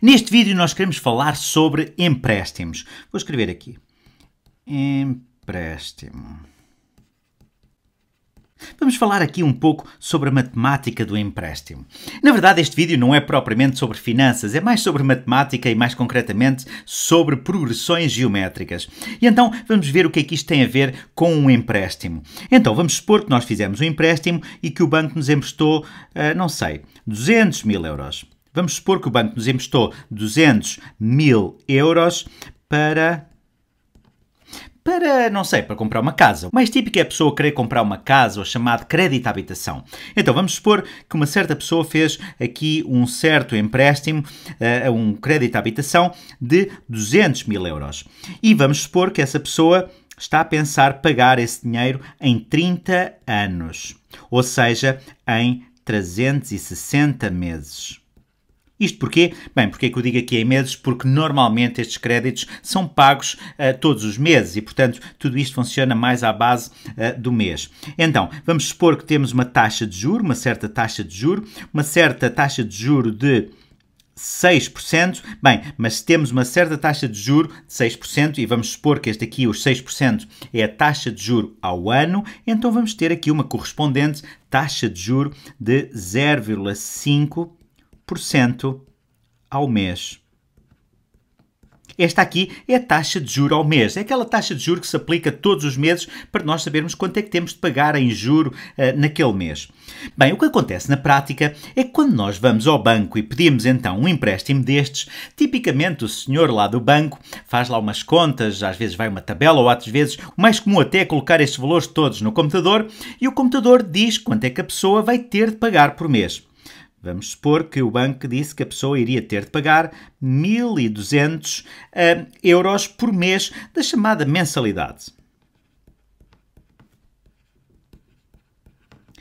Neste vídeo nós queremos falar sobre empréstimos. Vou escrever aqui. Empréstimo. Vamos falar aqui um pouco sobre a matemática do empréstimo. Na verdade, este vídeo não é propriamente sobre finanças, é mais sobre matemática e, mais concretamente, sobre progressões geométricas. E então vamos ver o que é que isto tem a ver com um empréstimo. Então vamos supor que nós fizemos um empréstimo e que o banco nos emprestou, uh, não sei, 200 mil euros. Vamos supor que o banco nos emprestou 200 mil euros para para, não sei, para comprar uma casa. O mais típico é a pessoa querer comprar uma casa, ou chamado crédito à habitação. Então, vamos supor que uma certa pessoa fez aqui um certo empréstimo, uh, um crédito à habitação de 200 mil euros. E vamos supor que essa pessoa está a pensar pagar esse dinheiro em 30 anos, ou seja, em 360 meses. Isto porquê? Bem, porque é que eu digo aqui em meses? Porque normalmente estes créditos são pagos uh, todos os meses e, portanto, tudo isto funciona mais à base uh, do mês. Então, vamos supor que temos uma taxa de juro, uma certa taxa de juro, uma certa taxa de juro de 6%. Bem, mas se temos uma certa taxa de juro de 6%, e vamos supor que este aqui, os 6%, é a taxa de juro ao ano, então vamos ter aqui uma correspondente taxa de juro de 0,5% ao mês. Esta aqui é a taxa de juro ao mês. É aquela taxa de juro que se aplica todos os meses para nós sabermos quanto é que temos de pagar em juro uh, naquele mês. Bem, o que acontece na prática é que quando nós vamos ao banco e pedimos então um empréstimo destes, tipicamente o senhor lá do banco faz lá umas contas, às vezes vai uma tabela ou às vezes o mais comum até é colocar estes valores todos no computador e o computador diz quanto é que a pessoa vai ter de pagar por mês. Vamos supor que o banco disse que a pessoa iria ter de pagar 1.200 uh, euros por mês da chamada mensalidade.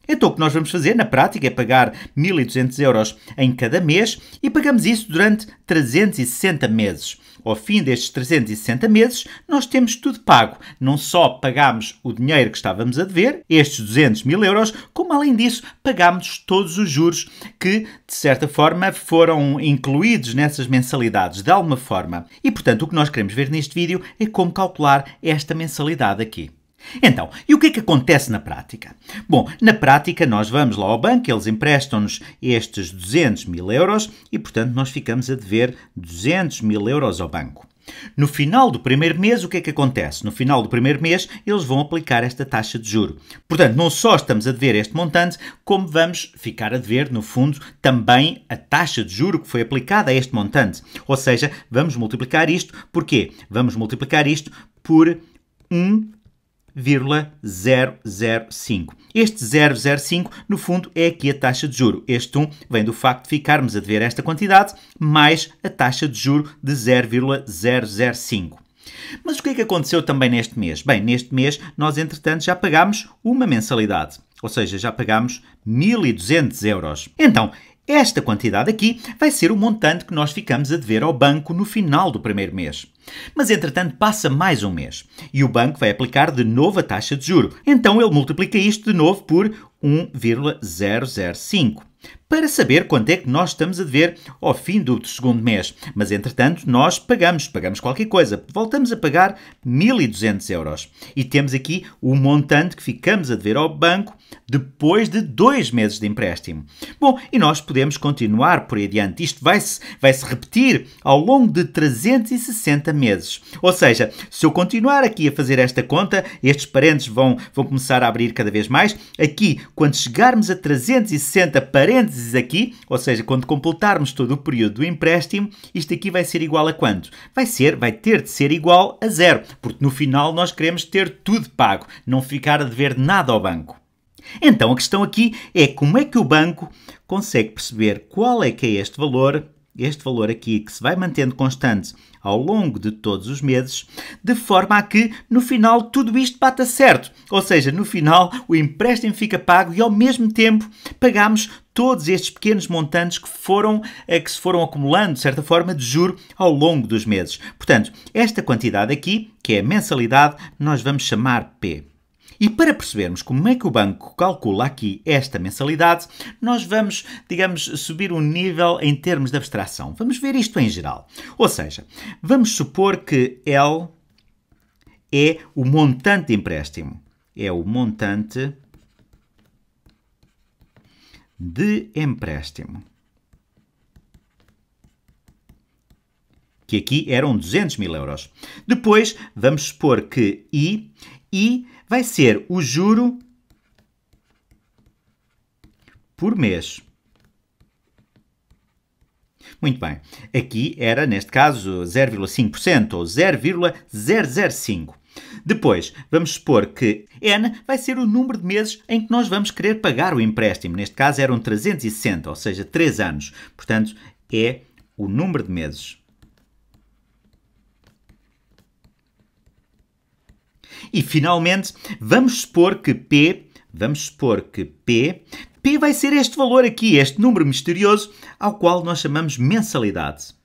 Então o que nós vamos fazer na prática é pagar 1.200 euros em cada mês e pagamos isso durante 360 meses. Ao fim destes 360 meses, nós temos tudo pago. Não só pagamos o dinheiro que estávamos a dever, estes 200 mil euros, como além disso pagamos todos os juros que, de certa forma, foram incluídos nessas mensalidades, de alguma forma. E, portanto, o que nós queremos ver neste vídeo é como calcular esta mensalidade aqui. Então, e o que é que acontece na prática? Bom, na prática nós vamos lá ao banco, eles emprestam-nos estes 200 mil euros e, portanto, nós ficamos a dever 200 mil euros ao banco. No final do primeiro mês, o que é que acontece? No final do primeiro mês, eles vão aplicar esta taxa de juro. Portanto, não só estamos a dever este montante, como vamos ficar a dever, no fundo, também a taxa de juro que foi aplicada a este montante. Ou seja, vamos multiplicar isto por quê? Vamos multiplicar isto por 1 0,005. Este 0,05, no fundo, é aqui a taxa de juro. Este 1 vem do facto de ficarmos a dever esta quantidade mais a taxa de juro de 0,005. Mas o que é que aconteceu também neste mês? Bem, neste mês nós, entretanto, já pagámos uma mensalidade. Ou seja, já pagámos 1.200 euros. Então, esta quantidade aqui vai ser o montante que nós ficamos a dever ao banco no final do primeiro mês. Mas entretanto passa mais um mês e o banco vai aplicar de novo a taxa de juro. Então ele multiplica isto de novo por 1,005 para saber quanto é que nós estamos a dever ao fim do segundo mês. Mas, entretanto, nós pagamos, pagamos qualquer coisa. Voltamos a pagar 1.200 euros. E temos aqui o montante que ficamos a dever ao banco depois de dois meses de empréstimo. Bom, e nós podemos continuar por aí adiante. Isto vai-se vai -se repetir ao longo de 360 meses. Ou seja, se eu continuar aqui a fazer esta conta, estes parênteses vão, vão começar a abrir cada vez mais. Aqui, quando chegarmos a 360 parênteses, aqui, ou seja, quando completarmos todo o período do empréstimo, isto aqui vai ser igual a quanto? Vai ser, vai ter de ser igual a zero, porque no final nós queremos ter tudo pago, não ficar a dever nada ao banco. Então a questão aqui é como é que o banco consegue perceber qual é que é este valor este valor aqui que se vai mantendo constante ao longo de todos os meses, de forma a que no final tudo isto bata certo. Ou seja, no final o empréstimo fica pago e ao mesmo tempo pagamos todos estes pequenos montantes que foram eh, que se foram acumulando de certa forma de juro ao longo dos meses. Portanto, esta quantidade aqui, que é a mensalidade, nós vamos chamar P. E para percebermos como é que o banco calcula aqui esta mensalidade, nós vamos, digamos, subir um nível em termos de abstração. Vamos ver isto em geral. Ou seja, vamos supor que L é o montante de empréstimo. É o montante de empréstimo. Que aqui eram 200 mil euros. Depois, vamos supor que I, I vai ser o juro por mês. Muito bem. Aqui era, neste caso, 0,5% ou 0,005. Depois, vamos supor que N vai ser o número de meses em que nós vamos querer pagar o empréstimo. Neste caso eram 360, ou seja, 3 anos. Portanto, é o número de meses. E finalmente, vamos supor que P, vamos supor que P, P vai ser este valor aqui, este número misterioso, ao qual nós chamamos mensalidade.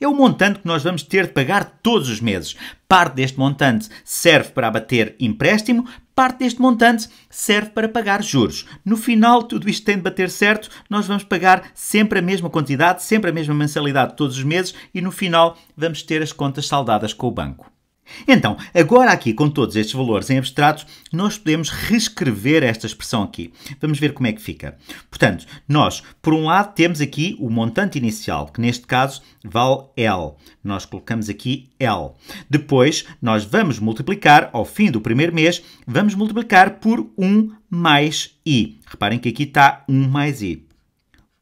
É o montante que nós vamos ter de pagar todos os meses. Parte deste montante serve para abater empréstimo, parte deste montante serve para pagar juros. No final, tudo isto tem de bater certo, nós vamos pagar sempre a mesma quantidade, sempre a mesma mensalidade todos os meses e no final vamos ter as contas saldadas com o banco. Então, agora aqui com todos estes valores em abstrato, nós podemos reescrever esta expressão aqui. Vamos ver como é que fica. Portanto, nós, por um lado, temos aqui o montante inicial, que neste caso vale L. Nós colocamos aqui L. Depois, nós vamos multiplicar, ao fim do primeiro mês, vamos multiplicar por 1 mais I. Reparem que aqui está 1 mais I.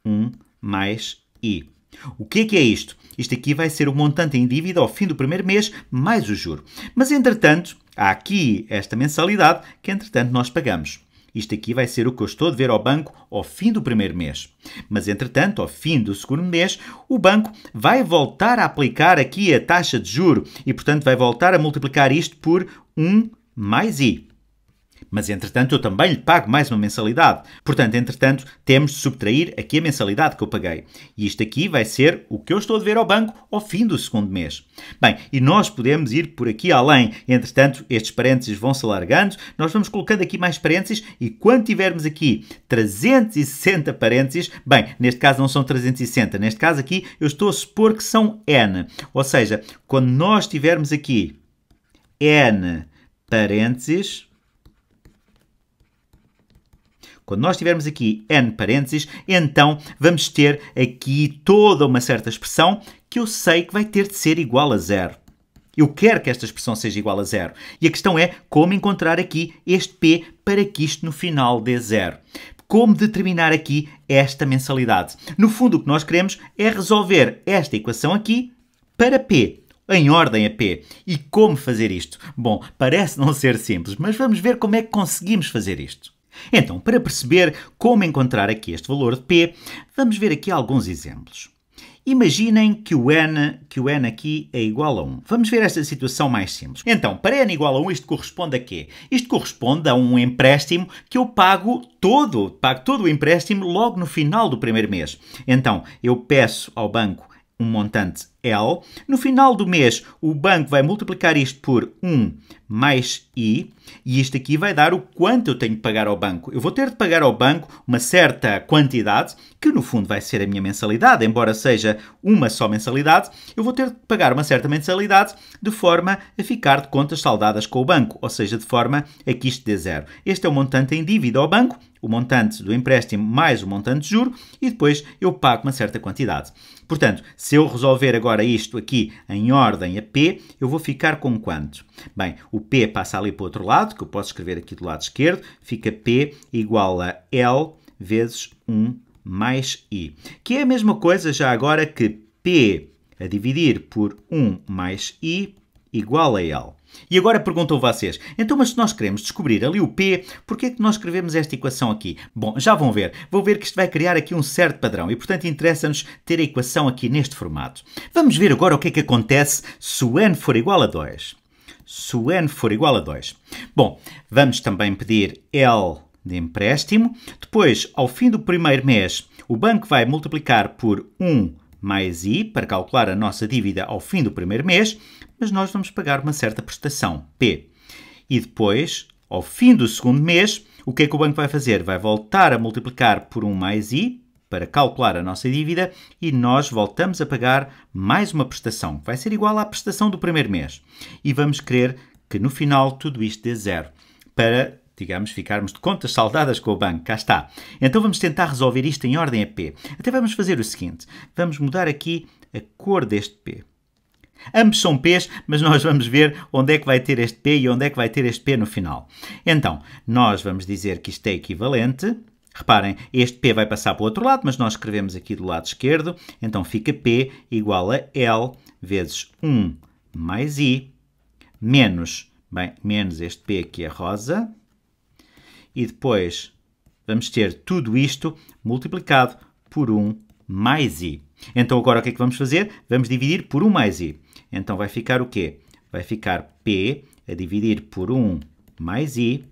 1 mais I. O que é que é isto? Isto aqui vai ser o montante em dívida ao fim do primeiro mês, mais o juro. Mas, entretanto, há aqui esta mensalidade que, entretanto, nós pagamos. Isto aqui vai ser o que eu estou a dever ao banco ao fim do primeiro mês. Mas, entretanto, ao fim do segundo mês, o banco vai voltar a aplicar aqui a taxa de juro e, portanto, vai voltar a multiplicar isto por 1 mais I. Mas, entretanto, eu também lhe pago mais uma mensalidade. Portanto, entretanto, temos de subtrair aqui a mensalidade que eu paguei. E isto aqui vai ser o que eu estou a dever ao banco ao fim do segundo mês. Bem, e nós podemos ir por aqui além. Entretanto, estes parênteses vão se alargando. Nós vamos colocando aqui mais parênteses e quando tivermos aqui 360 parênteses, bem, neste caso não são 360, neste caso aqui eu estou a supor que são n. Ou seja, quando nós tivermos aqui n parênteses, quando nós tivermos aqui n parênteses, então vamos ter aqui toda uma certa expressão que eu sei que vai ter de ser igual a zero. Eu quero que esta expressão seja igual a zero. E a questão é como encontrar aqui este P para que isto no final dê zero. Como determinar aqui esta mensalidade? No fundo, o que nós queremos é resolver esta equação aqui para P, em ordem a P. E como fazer isto? Bom, parece não ser simples, mas vamos ver como é que conseguimos fazer isto. Então, para perceber como encontrar aqui este valor de P, vamos ver aqui alguns exemplos. Imaginem que o n, que o n aqui é igual a 1. Vamos ver esta situação mais simples. Então, para n igual a 1, isto corresponde a quê? Isto corresponde a um empréstimo que eu pago todo, pago todo o empréstimo logo no final do primeiro mês. Então, eu peço ao banco um montante L. No final do mês, o banco vai multiplicar isto por 1 mais I, e isto aqui vai dar o quanto eu tenho de pagar ao banco. Eu vou ter de pagar ao banco uma certa quantidade, que no fundo vai ser a minha mensalidade, embora seja uma só mensalidade, eu vou ter de pagar uma certa mensalidade de forma a ficar de contas saldadas com o banco, ou seja, de forma a que isto dê zero. Este é o montante em dívida ao banco, o montante do empréstimo mais o montante de juro, e depois eu pago uma certa quantidade. Portanto, se eu resolver agora isto aqui em ordem a P, eu vou ficar com quanto? Bem, o P passa ali para o outro lado, que eu posso escrever aqui do lado esquerdo, fica P igual a L vezes 1 mais I. Que é a mesma coisa já agora que P a dividir por 1 mais I igual a L. E agora perguntam vocês, então mas se nós queremos descobrir ali o P, porquê é que nós escrevemos esta equação aqui? Bom, já vão ver. Vou ver que isto vai criar aqui um certo padrão e, portanto, interessa-nos ter a equação aqui neste formato. Vamos ver agora o que é que acontece se o n for igual a 2. Se o n for igual a 2. Bom, vamos também pedir L de empréstimo. Depois, ao fim do primeiro mês, o banco vai multiplicar por 1 mais I para calcular a nossa dívida ao fim do primeiro mês, mas nós vamos pagar uma certa prestação, P. E depois, ao fim do segundo mês, o que é que o banco vai fazer? Vai voltar a multiplicar por 1 mais I, para calcular a nossa dívida, e nós voltamos a pagar mais uma prestação, que vai ser igual à prestação do primeiro mês. E vamos querer que no final tudo isto dê zero, para digamos, ficarmos de contas saldadas com o banco. Cá está. Então vamos tentar resolver isto em ordem a P. Até vamos fazer o seguinte: vamos mudar aqui a cor deste P. Ambos são P's, mas nós vamos ver onde é que vai ter este P e onde é que vai ter este P no final. Então, nós vamos dizer que isto é equivalente. Reparem, este P vai passar para o outro lado, mas nós escrevemos aqui do lado esquerdo. Então fica P igual a L vezes 1 mais I menos, bem, menos este P aqui é rosa. E depois vamos ter tudo isto multiplicado por 1 mais i. Então agora o que é que vamos fazer? Vamos dividir por 1 mais i. Então vai ficar o quê? Vai ficar p a dividir por 1 mais i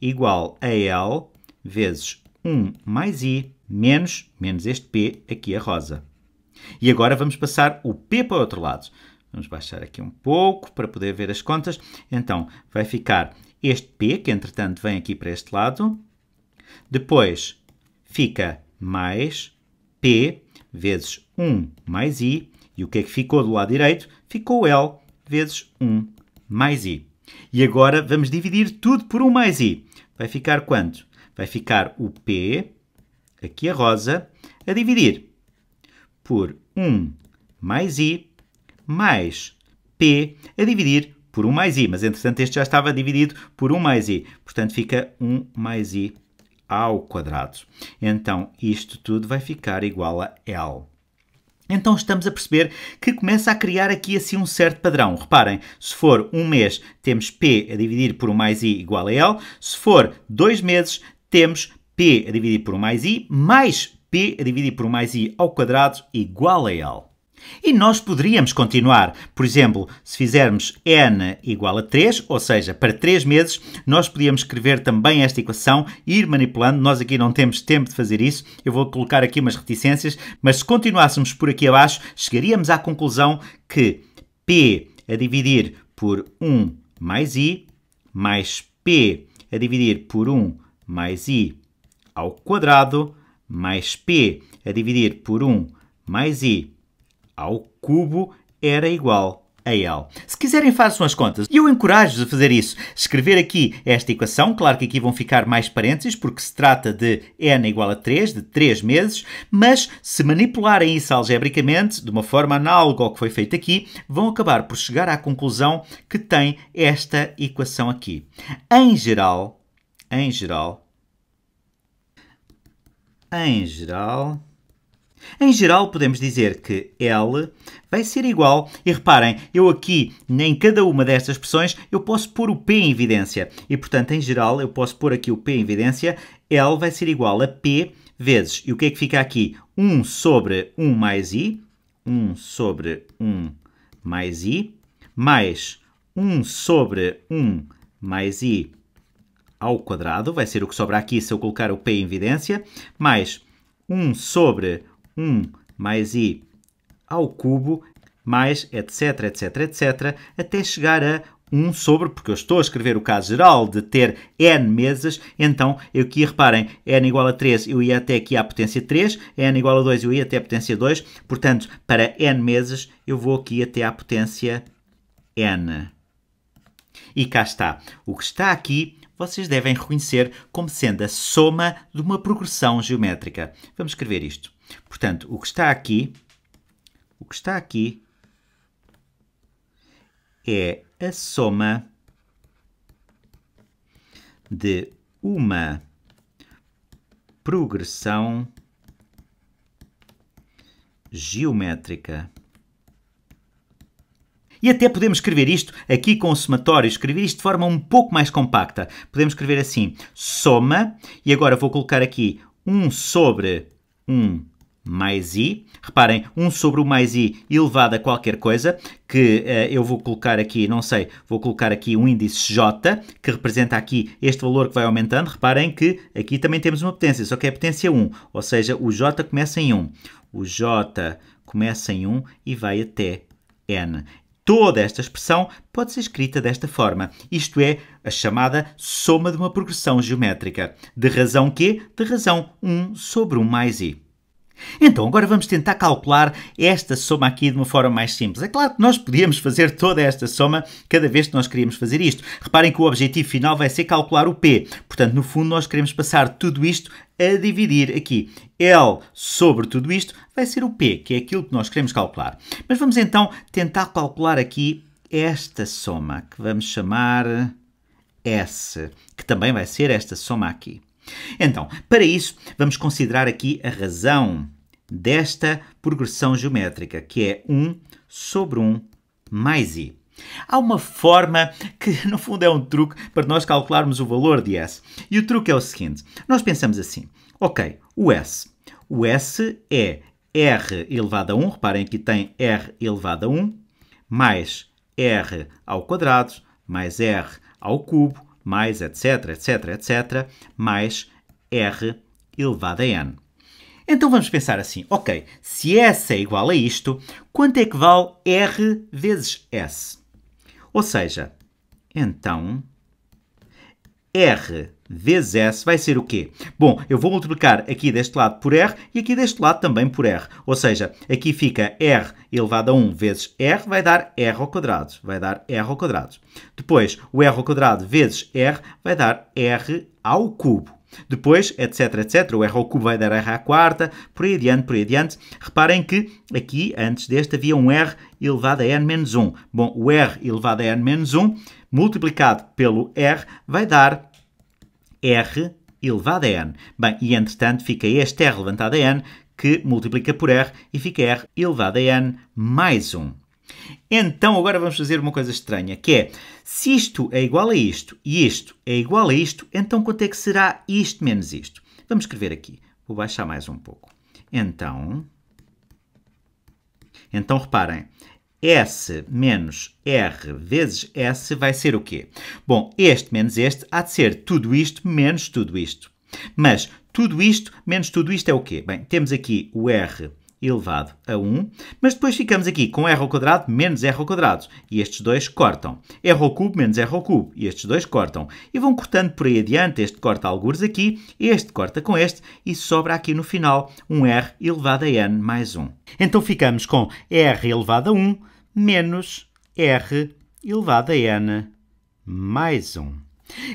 igual a L vezes 1 mais i menos, menos este p aqui a rosa. E agora vamos passar o p para o outro lado. Vamos baixar aqui um pouco para poder ver as contas. Então vai ficar este p, que entretanto vem aqui para este lado. Depois fica mais P vezes 1 mais I. E o que é que ficou do lado direito? Ficou L vezes 1 mais I. E agora vamos dividir tudo por 1 mais I. Vai ficar quanto? Vai ficar o P, aqui a rosa, a dividir por 1 mais I, mais P a dividir por 1 mais I. Mas, entretanto, este já estava dividido por 1 mais I. Portanto, fica 1 mais I ao quadrado. Então, isto tudo vai ficar igual a L. Então estamos a perceber que começa a criar aqui assim um certo padrão. Reparem, se for um mês, temos P a dividir por 1 mais I igual a L. Se for dois meses, temos P a dividir por 1 mais I mais P a dividir por 1 mais I ao quadrado igual a L. E nós poderíamos continuar. Por exemplo, se fizermos n igual a 3, ou seja, para 3 meses, nós podíamos escrever também esta equação e ir manipulando. Nós aqui não temos tempo de fazer isso. Eu vou colocar aqui umas reticências, mas se continuássemos por aqui abaixo, chegaríamos à conclusão que p a dividir por 1 mais i mais p a dividir por 1 mais i ao quadrado mais p a dividir por 1 mais i ao cubo era igual a L. Se quiserem, façam as contas. E eu encorajo-vos a fazer isso. Escrever aqui esta equação, claro que aqui vão ficar mais parênteses, porque se trata de n igual a 3, de 3 meses, mas se manipularem isso algebricamente, de uma forma análoga ao que foi feito aqui, vão acabar por chegar à conclusão que tem esta equação aqui. Em geral, em geral, em geral, em geral, podemos dizer que L vai ser igual, e reparem, eu aqui, em cada uma destas expressões, eu posso pôr o P em evidência. E, portanto, em geral, eu posso pôr aqui o P em evidência. L vai ser igual a P vezes, e o que é que fica aqui? 1 sobre 1 mais I, 1 sobre 1 mais I, mais 1 sobre 1 mais I ao quadrado, vai ser o que sobra aqui se eu colocar o P em evidência, mais 1 sobre 1 mais i ao cubo, mais etc, etc, etc, até chegar a 1 sobre, porque eu estou a escrever o caso geral de ter n mesas, então eu aqui reparem, n igual a 3 eu ia até aqui à potência 3, n igual a 2 eu ia até a potência 2, portanto, para n mesas eu vou aqui até à potência n. E cá está. O que está aqui vocês devem reconhecer como sendo a soma de uma progressão geométrica. Vamos escrever isto. Portanto, o que está aqui, o que está aqui é a soma de uma progressão geométrica. E até podemos escrever isto aqui com o somatório, escrever isto de forma um pouco mais compacta. Podemos escrever assim, soma, e agora vou colocar aqui 1 sobre 1 mais i. Reparem, 1 sobre o mais i elevado a qualquer coisa, que uh, eu vou colocar aqui, não sei, vou colocar aqui um índice j, que representa aqui este valor que vai aumentando. Reparem que aqui também temos uma potência, só que é a potência 1, ou seja, o j começa em 1. O j começa em 1 e vai até n. Toda esta expressão pode ser escrita desta forma, isto é, a chamada soma de uma progressão geométrica. De razão Q? De razão 1 sobre 1 mais i. Então, agora vamos tentar calcular esta soma aqui de uma forma mais simples. É claro que nós podíamos fazer toda esta soma cada vez que nós queríamos fazer isto. Reparem que o objetivo final vai ser calcular o P. Portanto, no fundo, nós queremos passar tudo isto a dividir aqui. L sobre tudo isto vai ser o P, que é aquilo que nós queremos calcular. Mas vamos então tentar calcular aqui esta soma, que vamos chamar S, que também vai ser esta soma aqui. Então, para isso, vamos considerar aqui a razão desta progressão geométrica, que é 1 sobre 1 mais i. Há uma forma que, no fundo, é um truque para nós calcularmos o valor de S. E o truque é o seguinte: nós pensamos assim, ok, o S. O S é R elevado a 1, reparem que tem R elevado a 1, mais R ao quadrado, mais R ao cubo, mais etc, etc, etc, mais R elevado a n. Então vamos pensar assim, ok, se S é igual a isto, quanto é que vale R vezes S? Ou seja, então, R vezes S vai ser o quê? Bom, eu vou multiplicar aqui deste lado por R e aqui deste lado também por R. Ou seja, aqui fica R elevado a 1 vezes R vai dar R ao quadrado. Vai dar R ao quadrado. Depois, o R ao quadrado vezes R vai dar R ao cubo. Depois, etc, etc, o R ao cubo vai dar R à quarta, por aí adiante, por aí adiante. Reparem que aqui, antes deste, havia um R elevado a n menos 1. Bom, o R elevado a n menos 1, multiplicado pelo R, vai dar R elevado a n. Bem, e entretanto fica este R levantado a n, que multiplica por R, e fica R elevado a n mais 1. Então, agora vamos fazer uma coisa estranha, que é, se isto é igual a isto e isto é igual a isto, então quanto é que será isto menos isto? Vamos escrever aqui. Vou baixar mais um pouco. Então, então reparem, S menos R vezes S vai ser o quê? Bom, este menos este há de ser tudo isto menos tudo isto. Mas tudo isto menos tudo isto é o quê? Bem, temos aqui o R elevado a 1, mas depois ficamos aqui com r ao quadrado menos r ao quadrado, e estes dois cortam. r ao cubo menos r ao cubo, e estes dois cortam. E vão cortando por aí adiante, este corta algures aqui, este corta com este, e sobra aqui no final um r elevado a n mais 1. Então ficamos com r elevado a 1 menos r elevado a n mais 1.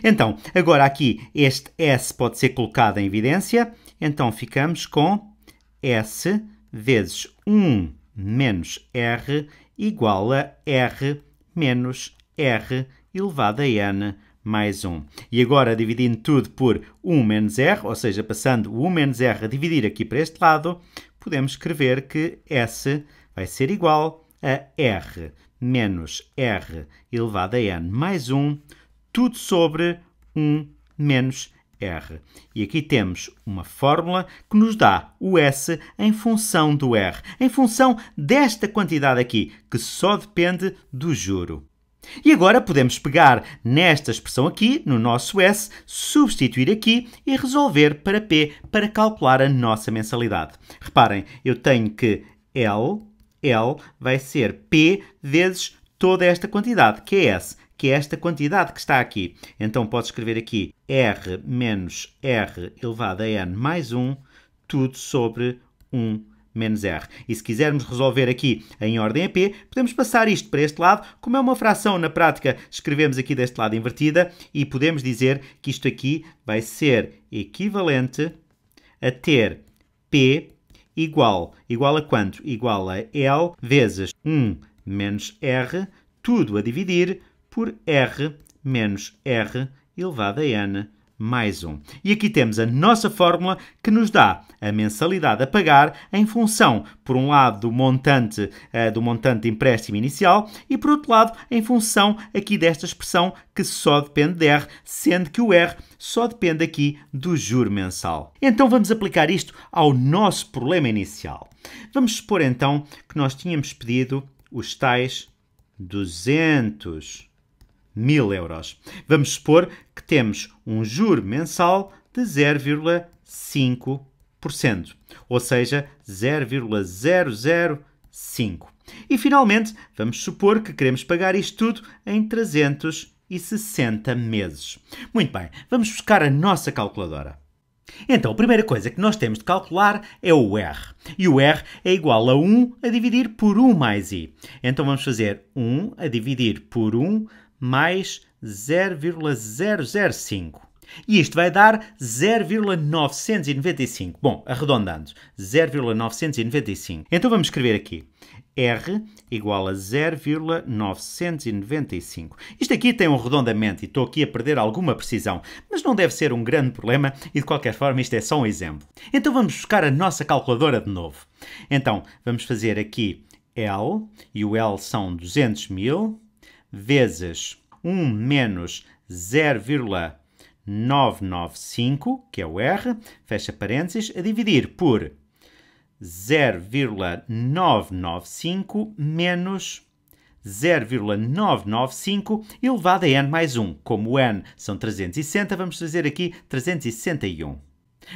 Então, agora aqui este S pode ser colocado em evidência, então ficamos com S vezes 1 menos r igual a r menos r elevado a n mais 1. E agora, dividindo tudo por 1 menos r, ou seja, passando o 1 menos r a dividir aqui para este lado, podemos escrever que S vai ser igual a r menos r elevado a n mais 1, tudo sobre 1 menos R. E aqui temos uma fórmula que nos dá o S em função do R, em função desta quantidade aqui, que só depende do juro. E agora podemos pegar nesta expressão aqui, no nosso S, substituir aqui e resolver para P para calcular a nossa mensalidade. Reparem, eu tenho que L, L vai ser P vezes toda esta quantidade, que é S que é esta quantidade que está aqui. Então pode escrever aqui R menos R elevado a N mais 1, tudo sobre 1 menos R. E se quisermos resolver aqui em ordem a P, podemos passar isto para este lado. Como é uma fração, na prática, escrevemos aqui deste lado invertida e podemos dizer que isto aqui vai ser equivalente a ter P igual, igual a quanto? Igual a L vezes 1 menos R, tudo a dividir por R menos R elevado a N mais 1. E aqui temos a nossa fórmula que nos dá a mensalidade a pagar em função, por um lado, do montante, uh, do montante de empréstimo inicial e, por outro lado, em função aqui desta expressão que só depende de R, sendo que o R só depende aqui do juro mensal. Então vamos aplicar isto ao nosso problema inicial. Vamos supor então que nós tínhamos pedido os tais 200 mil euros. Vamos supor temos um juro mensal de 0,5%, ou seja, 0,005. E finalmente, vamos supor que queremos pagar isto tudo em 360 meses. Muito bem, vamos buscar a nossa calculadora. Então, a primeira coisa que nós temos de calcular é o R. E o R é igual a 1 a dividir por 1 mais i. Então vamos fazer 1 a dividir por 1 mais 0,005. E isto vai dar 0,995. Bom, arredondando, 0,995. Então vamos escrever aqui. R igual a 0,995. Isto aqui tem um arredondamento e estou aqui a perder alguma precisão, mas não deve ser um grande problema e de qualquer forma isto é só um exemplo. Então vamos buscar a nossa calculadora de novo. Então vamos fazer aqui L, e o L são 200 mil, vezes 1 menos 0,995, que é o R, fecha parênteses, a dividir por 0,995 menos 0,995 elevado a n mais 1. Como o n são 360, vamos fazer aqui 361.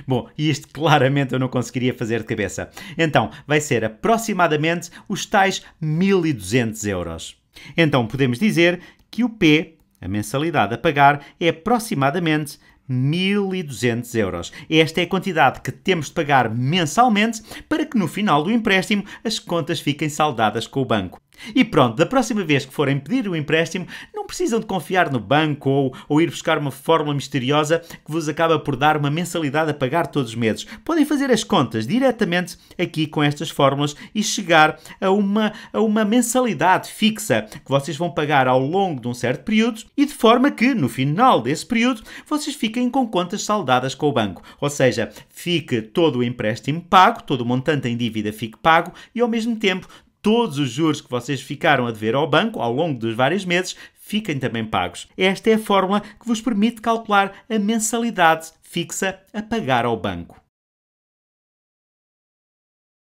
Bom, e isto claramente eu não conseguiria fazer de cabeça. Então, vai ser aproximadamente os tais 1200 euros. Então, podemos dizer que o P, a mensalidade a pagar, é aproximadamente 1.200 euros. Esta é a quantidade que temos de pagar mensalmente para que no final do empréstimo as contas fiquem saldadas com o banco. E pronto, da próxima vez que forem pedir o empréstimo, não precisam de confiar no banco ou, ou ir buscar uma fórmula misteriosa que vos acaba por dar uma mensalidade a pagar todos os meses. Podem fazer as contas diretamente aqui com estas fórmulas e chegar a uma, a uma mensalidade fixa que vocês vão pagar ao longo de um certo período e de forma que, no final desse período, vocês fiquem com contas saldadas com o banco. Ou seja, fique todo o empréstimo pago, todo o montante em dívida fique pago e, ao mesmo tempo, todos os juros que vocês ficaram a dever ao banco ao longo dos vários meses fiquem também pagos. Esta é a fórmula que vos permite calcular a mensalidade fixa a pagar ao banco.